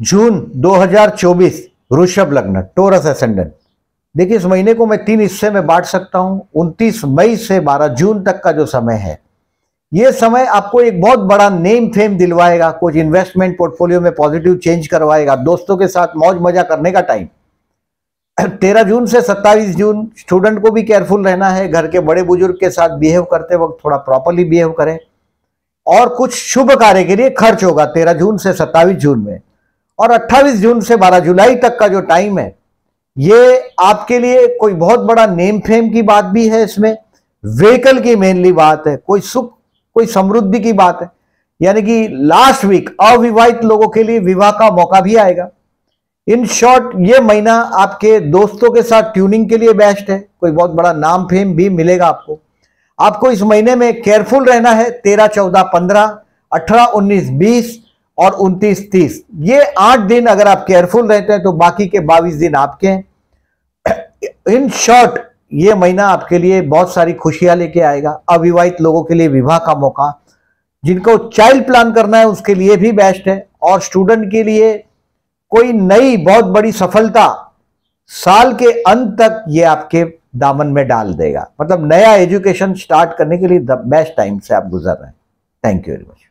जून 2024 वृषभ लग्न, torus ascendant देखिए, इस महीने को मैं तीन हिस्से में बांट सकता हूँ। 29 मई से 12 जून तक का जो समय है, ये समय आपको एक बहुत बड़ा नेम फेम दिलवाएगा, कुछ इन्वेस्टमेंट पोर्टफोलियो में पॉजिटिव चेंज करवाएगा, दोस्तों के साथ मौज मज़ा करने का टाइम तेरह जून से सत्ताईस जून स्टूडेंट को भी केयरफुल रहना है, घर के बड़े बुज़ुर्ग के साथ बिहेव करते वक्त थोड़ा प्रॉपरली बिहेव करें। और कुछ शुभ कार्य के लिए खर्च होगा, तेरह जून से सत्तावीस जून में। और 28 जून से 12 जुलाई तक का जो टाइम है, ये आपके लिए कोई बहुत बड़ा नेम फेम की बात भी है इसमें। व्हीकल की मेनली बात है, कोई सुख, कोई समृद्धि की बात है। यानी कि लास्ट वीक अविवाहित लोगों के लिए विवाह का मौका भी आएगा। इन शॉर्ट ये महीना आपके दोस्तों के साथ ट्यूनिंग के लिए बेस्ट है। कोई बहुत बड़ा नाम फेम भी मिलेगा आपको। आपको इस महीने में केयरफुल रहना है। तेरह, चौदह, पंद्रह, अठारह, उन्नीस, बीस और उनतीस तीस। ये आठ दिन अगर आप केयरफुल रहते हैं तो बाकी के बाईस दिन आपके हैं। इन शॉर्ट ये महीना आपके लिए बहुत सारी खुशियाँ लेके आएगा। अविवाहित लोगों के लिए विवाह का मौका। जिनको चाइल्ड प्लान करना है, उसके लिए भी बेस्ट है। और स्टूडेंट के लिए कोई नई, बहुत बड़ी सफलता साल के अंत तक ये आपके दामन में डाल देगा। मतलब नया एजुकेशन स्टार्ट करने के लिए द बेस्ट टाइम से आप गुजर रहे हैं। Thank you very much